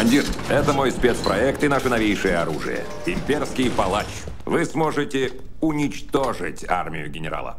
командир. Это мой спецпроект и наше новейшее оружие. Имперский палач. Вы сможете уничтожить армию генерала.